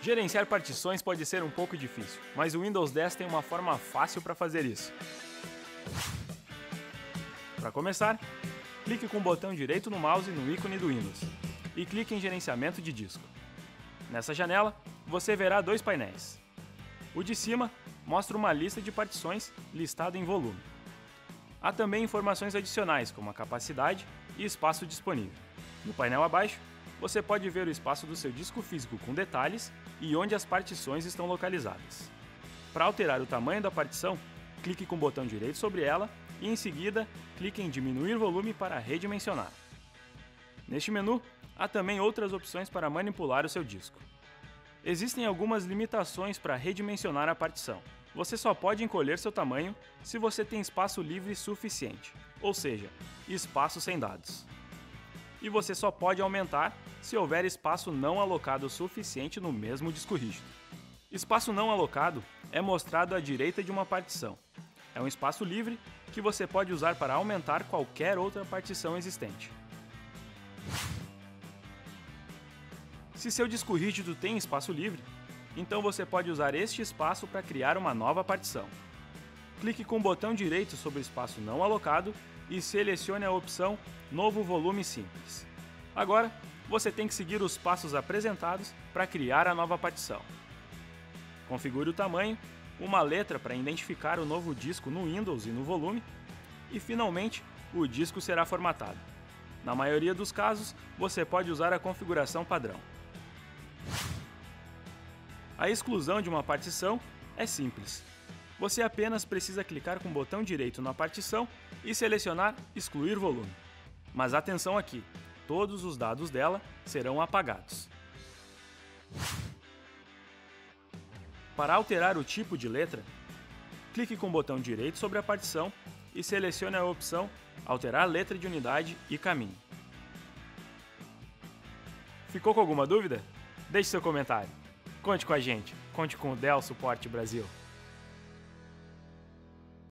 Gerenciar partições pode ser um pouco difícil, mas o Windows 10 tem uma forma fácil para fazer isso. Para começar, clique com o botão direito no mouse no ícone do Windows e clique em Gerenciamento de disco. Nessa janela, você verá dois painéis. O de cima mostra uma lista de partições listada em volume. Há também informações adicionais, como a capacidade e espaço disponível. No painel abaixo, você pode ver o espaço do seu disco físico com detalhes e onde as partições estão localizadas. Para alterar o tamanho da partição, clique com o botão direito sobre ela e em seguida clique em diminuir volume para redimensionar. Neste menu, há também outras opções para manipular o seu disco. Existem algumas limitações para redimensionar a partição. Você só pode encolher seu tamanho se você tem espaço livre suficiente, ou seja, espaço sem dados. E você só pode aumentar se houver espaço não alocado suficiente no mesmo disco rígido. Espaço não alocado é mostrado à direita de uma partição. É um espaço livre que você pode usar para aumentar qualquer outra partição existente. Se seu disco rígido tem espaço livre, então você pode usar este espaço para criar uma nova partição. Clique com o botão direito sobre o espaço não alocado e selecione a opção Novo volume simples. Agora, você tem que seguir os passos apresentados para criar a nova partição. Configure o tamanho, uma letra para identificar o novo disco no Windows e no volume, e finalmente o disco será formatado. Na maioria dos casos, você pode usar a configuração padrão. A exclusão de uma partição é simples. Você apenas precisa clicar com o botão direito na partição e selecionar Excluir volume. Mas atenção aqui, todos os dados dela serão apagados. Para alterar o tipo de letra, clique com o botão direito sobre a partição e selecione a opção Alterar letra de unidade e caminho. Ficou com alguma dúvida? Deixe seu comentário. Conte com a gente. Conte com o Dell Suporte Brasil.